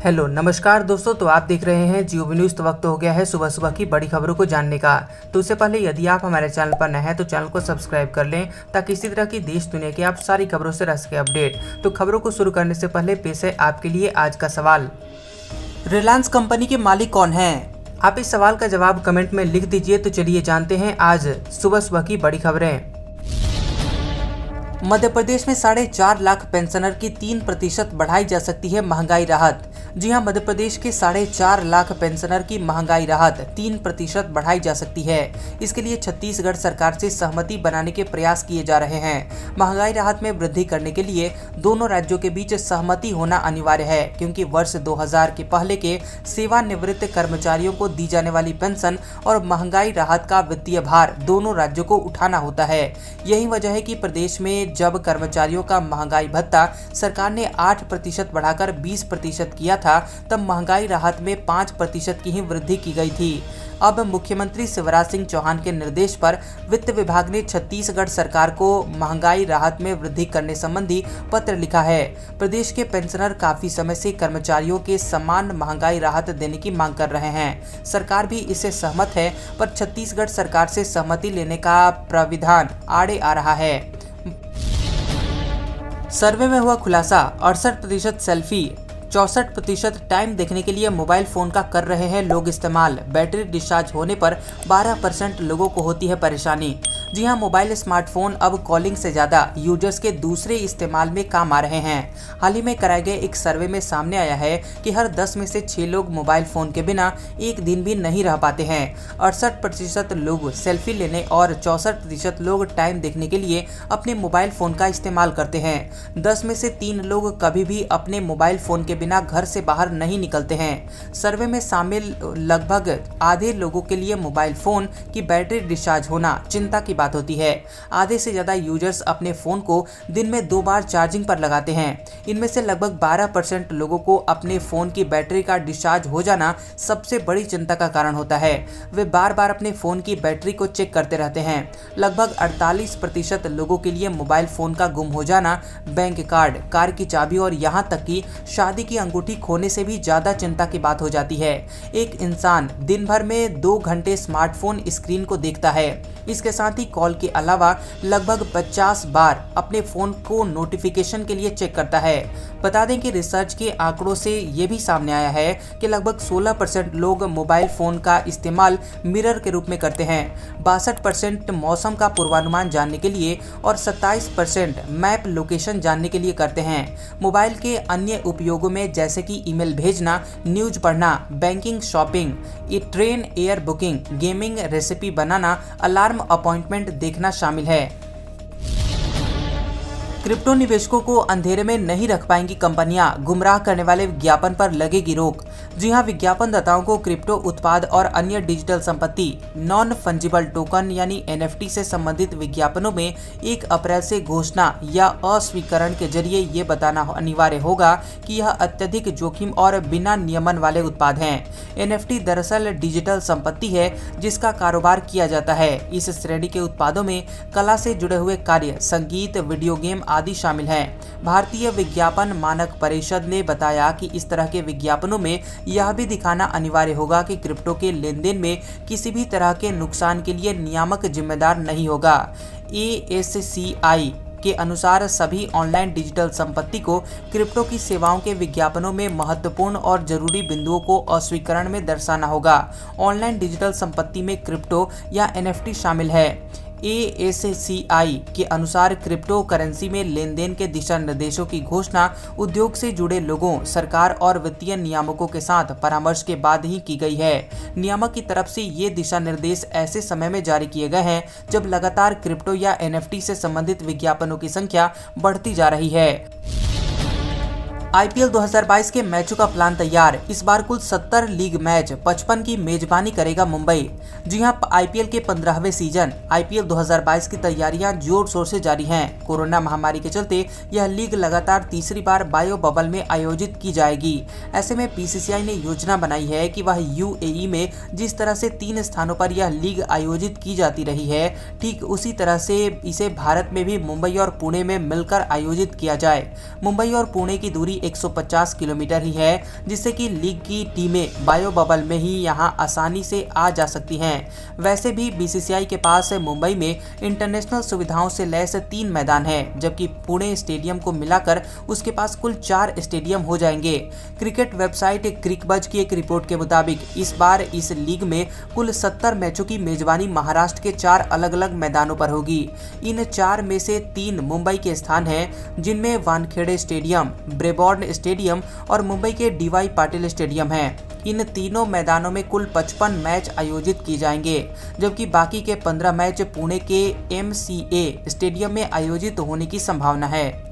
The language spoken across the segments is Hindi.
हेलो, नमस्कार दोस्तों तो आप देख रहे हैं जियो न्यूज़। तो वक्त हो गया है सुबह सुबह की बड़ी खबरों को जानने का। तो उससे पहले यदि आप हमारे चैनल पर नए हैं तो चैनल को सब्सक्राइब कर लें, ताकि इसी तरह की देश, दुनिया की आप सारी खबरों से रह सके अपडेट। तो खबरों को शुरू करने से पहले पेश है आपके लिए आज का सवाल। रिलायंस कंपनी के मालिक कौन है? आप इस सवाल का जवाब कमेंट में लिख दीजिए तो चलिए जानते हैं आज सुबह सुबह की बड़ी खबरें। मध्य प्रदेश में साढ़े चार लाख पेंशनर की तीन प्रतिशत बढ़ाई जा सकती है महँगाई राहत। जी हाँ, मध्य प्रदेश के साढ़े चार लाख पेंशनर की महँगाई राहत तीन प्रतिशत बढ़ाई जा सकती है। इसके लिए छत्तीसगढ़ सरकार से सहमति बनाने के प्रयास किए जा रहे हैं। महँगाई राहत में वृद्धि करने के लिए दोनों राज्यों के बीच सहमति होना अनिवार्य है, क्योंकि वर्ष 2000 के पहले के सेवानिवृत्त कर्मचारियों को दी जाने वाली पेंशन और महँगाई राहत का वित्तीय भार दोनों राज्यों को उठाना होता है। यही वजह है कि प्रदेश में जब कर्मचारियों का महँगाई भत्ता सरकार ने आठ प्रतिशत बढ़ाकर बीस प्रतिशत किया था, तब महँगाई राहत में पाँच प्रतिशत की ही वृद्धि की गई थी। अब मुख्यमंत्री शिवराज सिंह चौहान के निर्देश पर वित्त विभाग ने छत्तीसगढ़ सरकार को महँगाई राहत में वृद्धि करने संबंधी पत्र लिखा है। प्रदेश के पेंशनर काफ़ी समय से कर्मचारियों के समान महँगाई राहत देने की मांग कर रहे हैं। सरकार भी इससे सहमत है, पर छत्तीसगढ़ सरकार से सहमति लेने का प्राविधान आड़े आ रहा है। सर्वे में हुआ खुलासा, अड़सठ प्रतिशत सेल्फी चौसठ प्रतिशत टाइम देखने के लिए मोबाइल फ़ोन का कर रहे हैं लोग इस्तेमाल। बैटरी डिस्चार्ज होने पर 12 परसेंट लोगों को होती है परेशानी। जी हाँ मोबाइल, स्मार्टफ़ोन अब कॉलिंग से ज़्यादा यूज़र्स के दूसरे इस्तेमाल में काम आ रहे हैं। हाल ही में कराए गए एक सर्वे में सामने आया है कि हर 10 में से 6 लोग मोबाइल फ़ोन के बिना एक दिन भी नहीं रह पाते हैं। अड़सठ प्रतिशत लोग सेल्फी लेने और चौसठ प्रतिशत लोग टाइम देखने के लिए अपने मोबाइल फ़ोन का इस्तेमाल करते हैं। दस में से तीन लोग कभी भी अपने मोबाइल फ़ोन के बिना घर से बाहर नहीं निकलते हैं। सर्वे में शामिल लगभग आधे लोगों के लिए मोबाइल फ़ोन की बैटरी डिस्चार्ज होना चिंता की बात होती है। आधे से ज़्यादा यूज़र्स अपने फ़ोन को दिन में दो बार चार्जिंग पर लगाते हैं। इनमें से लगभग 12 परसेंट लोगों को अपने फ़ोन की बैटरी का डिस्चार्ज हो जाना सबसे बड़ी चिंता का कारण होता है। वे बार बार अपने फ़ोन की बैटरी को चेक करते रहते हैं। लगभग अड़तालीस प्रतिशत लोगों के लिए मोबाइल फ़ोन का गुम हो जाना बैंक कार्ड, कार की चाबी और यहाँ तक कि शादी की अंगूठी खोने से भी ज़्यादा चिंता की बात हो जाती है। एक इंसान दिन भर में दो घंटे स्मार्टफ़ोन स्क्रीन को देखता है। इसके साथ ही कॉल के अलावा लगभग 50 बार अपने फ़ोन को नोटिफिकेशन के लिए चेक करता है। बता दें कि रिसर्च के आंकड़ों से ये भी सामने आया है कि लगभग 16 परसेंट लोग मोबाइल फ़ोन का इस्तेमाल मिरर के रूप में करते हैं। बासठ परसेंट मौसम का पूर्वानुमान जानने के लिए और 27 परसेंट मैप लोकेशन जानने के लिए करते हैं। मोबाइल के अन्य उपयोगों में जैसे कि ईमेल भेजना, न्यूज़ पढ़ना, banking, shopping train, air booking, gaming, recipe बनाना, अलार्म, अपॉइंटमेंट देखना शामिल है। क्रिप्टो निवेशकों को अंधेरे में नहीं रख पाएँगी कंपनियाँ, गुमराह करने वाले विज्ञापन पर लगेगी रोक। जी हाँ विज्ञापन दाताओं को क्रिप्टो उत्पाद और अन्य डिजिटल संपत्ति नॉन फंजिबल टोकन यानी एनएफटी से संबंधित विज्ञापनों में एक अप्रैल से घोषणा या अस्वीकरण के ज़रिए ये बताना अनिवार्य होगा कि यह अत्यधिक जोखिम और बिना नियमन वाले उत्पाद हैं। एनएफटी दरअसल डिजिटल संपत्ति है, जिसका कारोबार किया जाता है। इस श्रेणी के उत्पादों में कला से जुड़े हुए कार्य, संगीत, वीडियो गेम आदि शामिल हैं। भारतीय विज्ञापन मानक परिषद ने बताया कि इस तरह के विज्ञापनों में यह भी दिखाना अनिवार्य होगा कि क्रिप्टो के लेन देन में किसी भी तरह के नुकसान के लिए नियामक जिम्मेदार नहीं होगा। ए के अनुसार सभी ऑनलाइन डिजिटल संपत्ति को क्रिप्टो की सेवाओं के विज्ञापनों में महत्वपूर्ण और ज़रूरी बिंदुओं को अस्वीकरण में दर्शाना होगा। ऑनलाइन डिजिटल संपत्ति में क्रिप्टो या एनएफटी शामिल है। ए एस सी आई के अनुसार क्रिप्टो करेंसी में लेन देन के दिशा निर्देशों की घोषणा उद्योग से जुड़े लोगों, सरकार और वित्तीय नियामकों के साथ परामर्श के बाद ही की गई है। नियामक की तरफ़ से ये दिशा निर्देश ऐसे समय में जारी किए गए हैं जब लगातार क्रिप्टो या एनएफटी से संबंधित विज्ञापनों की संख्या बढ़ती जा रही है। आईपीएल 2022 के मैचों का प्लान तैयार। इस बार कुल 70 लीग मैच 55 की मेजबानी करेगा मुंबई। जी हाँ, आईपीएल के पंद्रहवें सीज़न। आईपीएल 2022 की तैयारियाँ ज़ोर शोर से जारी हैं। कोरोना महामारी के चलते यह लीग लगातार तीसरी बार बायो बबल में आयोजित की जाएगी। ऐसे में पीसीसीआई ने योजना बनाई है कि वह यू में जिस तरह से तीन स्थानों पर यह लीग आयोजित की जाती रही है, ठीक उसी तरह से इसे भारत में भी मुंबई और पुणे में मिलकर आयोजित किया जाए। मुंबई और पुणे की दूरी 150 किलोमीटर ही है, जिससे कि लीग की टीमें बायो बबल में ही यहाँ आसानी से आ जा सकती हैं। वैसे भी बीसीसीआई के पास मुंबई में इंटरनेशनल सुविधाओं से लैस तीन मैदान है, जबकि पुणे स्टेडियम को मिलाकर उसके पास कुल चार स्टेडियम हो जाएँगे। क्रिकेट वेबसाइट क्रिकबज की एक रिपोर्ट के मुताबिक, इस बार इस लीग में कुल 70 मैचों की मेजबानी महाराष्ट्र के चार अलग अलग मैदानों पर होगी। इन चार में से तीन मुंबई के स्थान हैं, जिनमें वानखेड़े स्टेडियम ब्रेबॉर्न स्टेडियम और मुंबई के डीवाई पाटिल स्टेडियम हैं। इन तीनों मैदानों में कुल 55 मैच आयोजित किए जाएँगे, जबकि बाकी के 15 मैच पुणे के एमसीए स्टेडियम में आयोजित होने की संभावना है।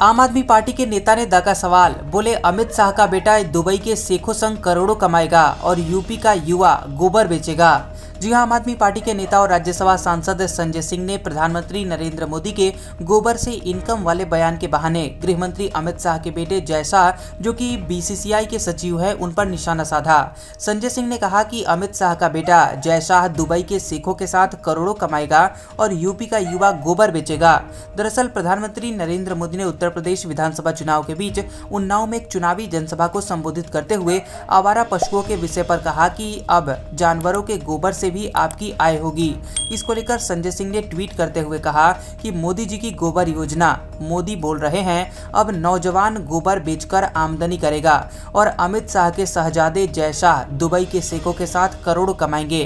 आम आदमी पार्टी के नेता ने दागा सवाल, बोले, अमित शाह का बेटा दुबई के शेखों संग करोड़ों कमाएगा और यूपी का युवा गोबर बेचेगा। जी हाँ आम आदमी पार्टी के नेता और राज्यसभा सांसद संजय सिंह ने प्रधानमंत्री नरेंद्र मोदी के गोबर से इनकम वाले बयान के बहाने गृह मंत्री अमित शाह के बेटे जय शाह जो कि बीसीसीआई के सचिव है, उन पर निशाना साधा। संजय सिंह ने कहा कि अमित शाह का बेटा जय शाह दुबई के सिखों के साथ करोड़ों कमाएगा और यूपी का युवा गोबर बेचेगा। दरअसल, प्रधानमंत्री नरेंद्र मोदी ने उत्तर प्रदेश विधानसभा चुनाव के बीच उन्नाव में एक चुनावी जनसभा को संबोधित करते हुए आवारा पशुओं के विषय पर कहा कि अब जानवरों के गोबर से भी आपकी आय होगी। इसको लेकर संजय सिंह ने ट्वीट करते हुए कहा कि मोदी जी की गोबर योजना। मोदी बोल रहे हैं, अब नौजवान गोबर बेचकर आमदनी करेगा और अमित शाह के शहजादे जय शाह दुबई के सेकों के साथ करोड़ कमाएँगे।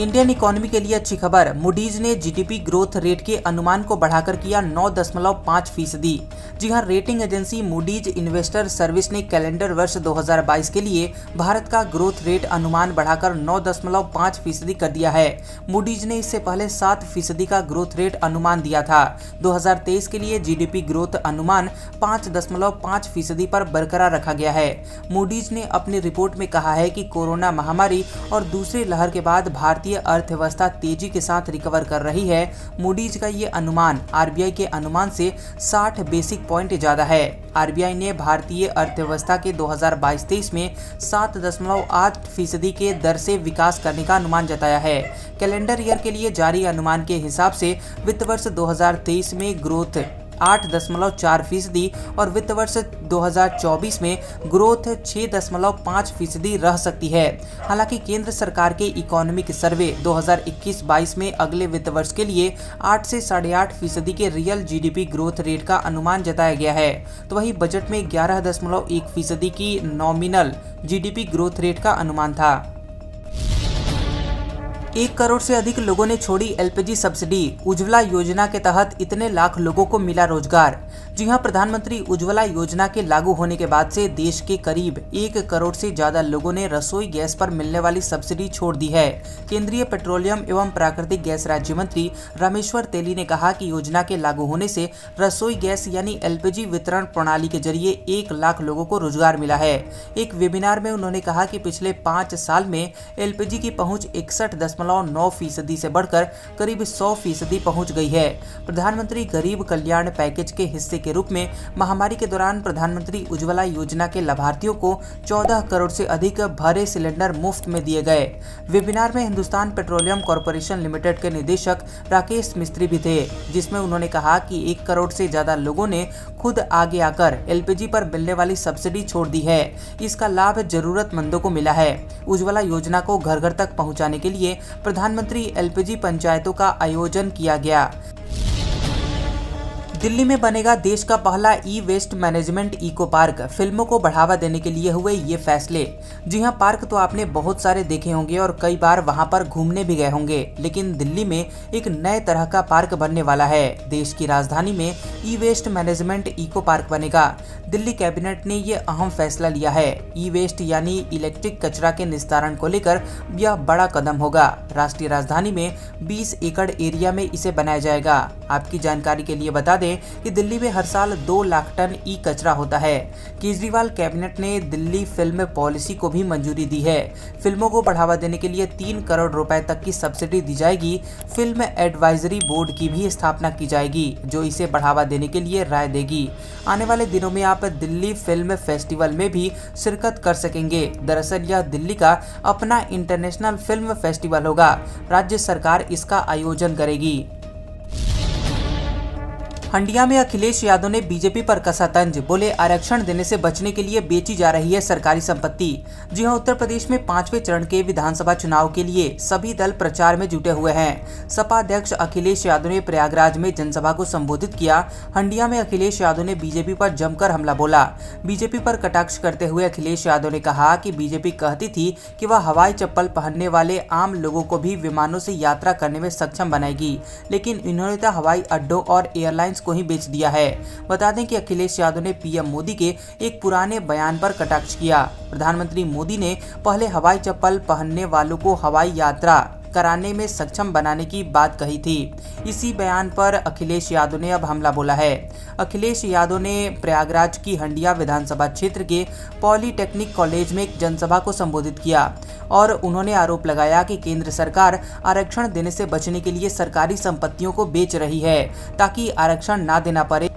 इंडियन इकोनॉमी के लिए अच्छी खबर मूडीज ने जीडीपी ग्रोथ रेट के अनुमान को बढ़ाकर किया नौ दशमलव पाँच फ़ीसदी। जी हाँ rating agency Moody's investor service ने कैलेंडर वर्ष 2022 के लिए भारत का ग्रोथ रेट अनुमान बढ़ाकर नौ दशमलव पाँच फ़ीसदी कर दिया है। मूडीज ने इससे पहले सात फ़ीसदी का ग्रोथ रेट अनुमान दिया था। 2023 के लिए जीडीपी ग्रोथ अनुमान पाँच दशमलव पाँच फ़ीसदी पर बरकरार रखा गया है। मूडीज ने अपनी रिपोर्ट में कहा है कि कोरोना महामारी और दूसरी लहर के बाद भारतीय भारतीय अर्थव्यवस्था तेज़ी के साथ रिकवर कर रही है। मूडीज का ये अनुमान आरबीआई के अनुमान से 60 बेसिक पॉइंट ज़्यादा है। आरबीआई ने भारतीय अर्थव्यवस्था के 2022-23 में 7.8 फ़ीसदी के दर से विकास करने का अनुमान जताया है। कैलेंडर ईयर के लिए जारी अनुमान के हिसाब से वित्त वर्ष 2023 में ग्रोथ आठ दशमलव चार फ़ीसदी और वित्त वर्ष 2024 में ग्रोथ छह दशमलव पाँच फ़ीसदी रह सकती है। हालाँकि केंद्र सरकार के इकोनॉमिक सर्वे 2021-22 में अगले वित्त वर्ष के लिए आठ से साढ़े आठ फ़ीसदी के रियल जीडीपी ग्रोथ रेट का अनुमान जताया गया है। तो वही बजट में ग्यारह दशमलव एक फ़ीसदी की नॉमिनल जीडीपी ग्रोथ रेट का अनुमान था। एक करोड़ से अधिक लोगों ने छोड़ी एलपीजी सब्सिडी। उज्ज्वला योजना के तहत इतने लाख लोगों को मिला रोज़गार। जी हाँ, प्रधानमंत्री उज्ज्वला योजना के लागू होने के बाद से देश के करीब एक करोड़ से ज़्यादा लोगों ने रसोई गैस पर मिलने वाली सब्सिडी छोड़ दी है। केंद्रीय पेट्रोलियम एवं प्राकृतिक गैस राज्य मंत्री रामेश्वर तेली ने कहा कि योजना के लागू होने से रसोई गैस यानी एलपीजी वितरण प्रणाली के ज़रिए एक लाख लोगों को रोज़गार मिला है। एक वेबिनार में उन्होंने कहा कि पिछले पाँच साल में एलपीजी की पहुँच इकसठ दशमलव नौ फ़ीसदी से बढ़कर करीब सौ फ़ीसदी पहुँच गई है। प्रधानमंत्री गरीब कल्याण पैकेज के हिस्से के रूप में महामारी के दौरान प्रधानमंत्री उज्ज्वला योजना के लाभार्थियों को 14 करोड़ से अधिक भरे सिलेंडर मुफ़्त में दिए गए। वेबिनार में हिंदुस्तान पेट्रोलियम कॉरपोरेशन लिमिटेड के निदेशक राकेश मिस्त्री भी थे, जिसमें उन्होंने कहा कि एक करोड़ से ज़्यादा लोगों ने खुद आगे आकर एलपीजी पर मिलने वाली सब्सिडी छोड़ दी है। इसका लाभ जरूरतमंदों को मिला है। उज्ज्वला योजना को घर घर तक पहुँचाने के लिए प्रधानमंत्री एलपीजी पंचायतों का आयोजन किया गया। दिल्ली में बनेगा देश का पहला E waste management eco park. फ़िल्मों को बढ़ावा देने के लिए हुए ये फैसले। जी हाँ पार्क तो आपने बहुत सारे देखे होंगे और कई बार वहाँ पर घूमने भी गए होंगे, लेकिन दिल्ली में एक नए तरह का पार्क बनने वाला है। देश की राजधानी में E waste management eco park बनेगा। दिल्ली कैबिनेट ने ये अहम फैसला लिया है। ई वेस्ट यानी इलेक्ट्रिक कचरा के निस्तारण को लेकर यह बड़ा कदम होगा। राष्ट्रीय राजधानी में 20 एकड़ एरिया में इसे बनाया जाएगा। आपकी जानकारी के लिए बता दें कि दिल्ली में हर साल दो लाख टन ई कचरा होता है। केजरीवाल कैबिनेट ने दिल्ली फ़िल्म पॉलिसी को भी मंजूरी दी है। फ़िल्मों को बढ़ावा देने के लिए तीन करोड़ रुपए तक की सब्सिडी दी जाएगी। फ़िल्म एडवाइजरी बोर्ड की भी स्थापना की जाएगी, जो इसे बढ़ावा देने के लिए राय देगी। आने वाले दिनों में आप दिल्ली फ़िल्म फेस्टिवल में भी शिरकत कर सकेंगे। दरअसल यह दिल्ली का अपना इंटरनेशनल फ़िल्म फेस्टिवल होगा। राज्य सरकार इसका आयोजन करेगी। हंडिया में अखिलेश यादव ने बीजेपी पर कसा तंज, बोले, आरक्षण देने से बचने के लिए बेची जा रही है सरकारी संपत्ति। जी हाँ, उत्तर प्रदेश में पाँचवें चरण के विधानसभा चुनाव के लिए सभी दल प्रचार में जुटे हुए हैं। सपा अध्यक्ष अखिलेश यादव ने प्रयागराज में जनसभा को संबोधित किया। हंडिया में अखिलेश यादव ने बीजेपी पर जमकर हमला बोला। बीजेपी पर कटाक्ष करते हुए अखिलेश यादव ने कहा कि बीजेपी कहती थी कि वह हवाई चप्पल पहनने वाले आम लोगों को भी विमानों से यात्रा करने में सक्षम बनाएगी, लेकिन इन्होंने तो हवाई अड्डों और एयरलाइंस को ही बेच दिया है। बता दें कि अखिलेश यादव ने पीएम मोदी के एक पुराने बयान पर कटाक्ष किया। प्रधानमंत्री मोदी ने पहले हवाई चप्पल पहनने वालों को हवाई यात्रा कराने में सक्षम बनाने की बात कही थी। इसी बयान पर अखिलेश यादव ने अब हमला बोला है। अखिलेश यादव ने प्रयागराज की हंडिया विधानसभा क्षेत्र के पॉलीटेक्निक कॉलेज में एक जनसभा को संबोधित किया और उन्होंने आरोप लगाया कि केंद्र सरकार आरक्षण देने से बचने के लिए सरकारी संपत्तियों को बेच रही है, ताकि आरक्षण न देना पड़े।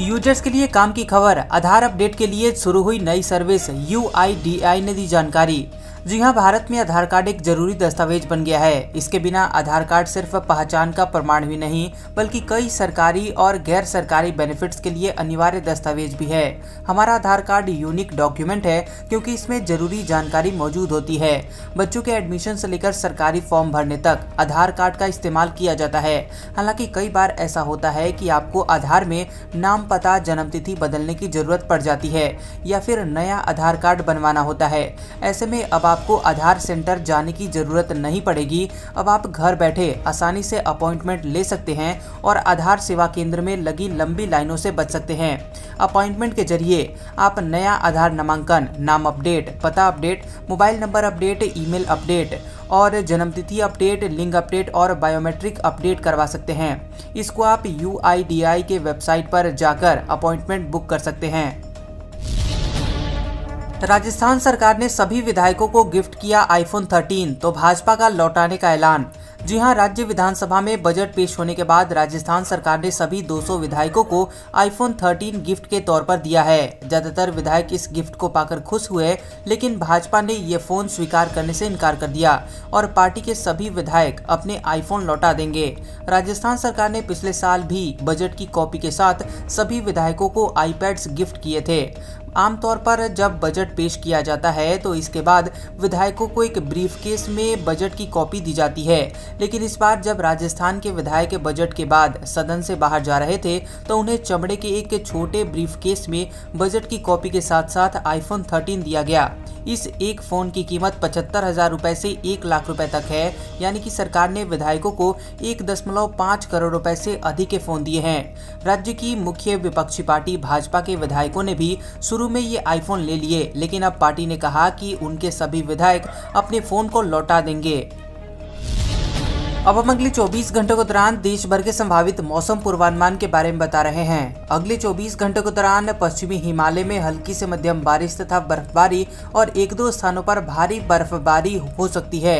यूज़र्स के लिए काम की खबर, आधार अपडेट के लिए शुरू हुई नई सर्विस यू ने दी जानकारी। जी हाँ भारत में आधार कार्ड एक ज़रूरी दस्तावेज़ बन गया है। इसके बिना आधार कार्ड सिर्फ़ पहचान का प्रमाण भी नहीं, बल्कि कई सरकारी और गैर सरकारी बेनिफिट्स के लिए अनिवार्य दस्तावेज़ भी है। हमारा आधार कार्ड यूनिक डॉक्यूमेंट है, क्योंकि इसमें ज़रूरी जानकारी मौजूद होती है। बच्चों के एडमिशन से लेकर सरकारी फॉर्म भरने तक आधार कार्ड का इस्तेमाल किया जाता है। हालाँकि कई बार ऐसा होता है कि आपको आधार में नाम पता, जन्मतिथि बदलने की ज़रूरत पड़ जाती है, या फिर नया आधार कार्ड बनवाना होता है। ऐसे में अब आपको आधार सेंटर जाने की ज़रूरत नहीं पड़ेगी। अब आप घर बैठे आसानी से अपॉइंटमेंट ले सकते हैं और आधार सेवा केंद्र में लगी लंबी लाइनों से बच सकते हैं। अपॉइंटमेंट के ज़रिए आप नया आधार नामांकन, नाम अपडेट, पता update, mobile number update, email update और जन्मतिथि अपडेट, लिंग अपडेट और बायोमेट्रिक अपडेट करवा सकते हैं। इसको आप यूआईडीआई के वेबसाइट पर जाकर अपॉइंटमेंट बुक कर सकते हैं। राजस्थान सरकार ने सभी विधायकों को गिफ्ट किया आईफोन 13 तो भाजपा का लौटाने का ऐलान। जी हाँ, राज्य विधानसभा में बजट पेश होने के बाद राजस्थान सरकार ने सभी 200 विधायकों को आईफोन 13 गिफ्ट के तौर पर दिया है। ज़्यादातर विधायक इस गिफ्ट को पाकर खुश हुए, लेकिन भाजपा ने ये फ़ोन स्वीकार करने से इनकार कर दिया और पार्टी के सभी विधायक अपने आईफोन लौटा देंगे। राजस्थान सरकार ने पिछले साल भी बजट की कॉपी के साथ सभी विधायकों को आईपैड्स गिफ्ट किए थे। आमतौर पर जब बजट पेश किया जाता है तो इसके बाद विधायकों को एक ब्रीफ केस में बजट की कॉपी दी जाती है। लेकिन इस बार जब राजस्थान के विधायक बजट के बाद सदन से बाहर जा रहे थे तो उन्हें चमड़े के एक छोटे ब्रीफ केस में बजट की कॉपी के साथ साथ आईफोन 13 दिया गया। इस एक फ़ोन की कीमत पचहत्तर हज़ार रूपए से एक लाख रुपए तक है। यानी कि सरकार ने विधायकों को एक दशमलव पाँच करोड़ रुपए से अधिक के फ़ोन दिए हैं। राज्य की मुख्य विपक्षी पार्टी भाजपा के विधायकों ने भी शुरू में ये आईफोन ले लिए, लेकिन अब पार्टी ने कहा कि उनके सभी विधायक अपने फ़ोन को लौटा देंगे। अब हम अगले 24 घंटों के दौरान देश भर के संभावित मौसम पूर्वानुमान के बारे में बता रहे हैं। अगले 24 घंटों के दौरान पश्चिमी हिमालय में हल्की से मध्यम बारिश तथा बर्फबारी और एक दो स्थानों पर भारी बर्फबारी हो सकती है।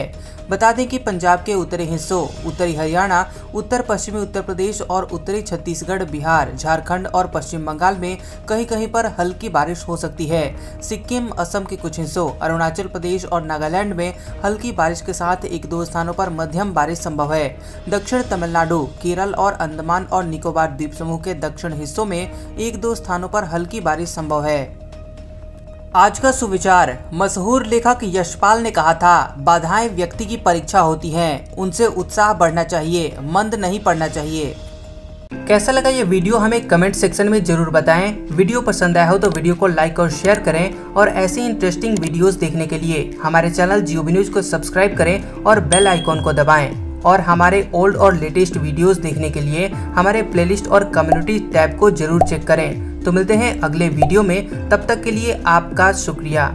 बता दें कि पंजाब के उत्तरी हिस्सों, उत्तरी हरियाणा, उत्तर पश्चिमी उत्तर प्रदेश और उत्तरी छत्तीसगढ़, बिहार, झारखंड और पश्चिम बंगाल में कहीं कहीं पर हल्की बारिश हो सकती है। सिक्किम, असम के कुछ हिस्सों, अरुणाचल प्रदेश और नागालैंड में हल्की बारिश के साथ एक दो स्थानों पर मध्यम बारिश संभव है। दक्षिण तमिलनाडु, केरल और अंडमान और निकोबार द्वीप समूह के दक्षिण हिस्सों में एक दो स्थानों पर हल्की बारिश संभव है। आज का सुविचार, मशहूर लेखक यशपाल ने कहा था, बाधाएँ व्यक्ति की परीक्षा होती हैं, उनसे उत्साह बढ़ना चाहिए, मंद नहीं पड़ना चाहिए। कैसा लगा ये वीडियो हमें कमेंट सेक्शन में ज़रूर बताएँ। वीडियो पसंद आया हो तो वीडियो को लाइक और शेयर करें और ऐसी इंटरेस्टिंग वीडियोस देखने के लिए हमारे चैनल जियो न्यूज़ को सब्सक्राइब करें और बेल आइकॉन को दबाएँ। और हमारे ओल्ड और लेटेस्ट वीडियोस देखने के लिए हमारे प्लेलिस्ट और कम्युनिटी टैब को ज़रूर चेक करें। तो मिलते हैं अगले वीडियो में। तब तक के लिए आपका शुक्रिया।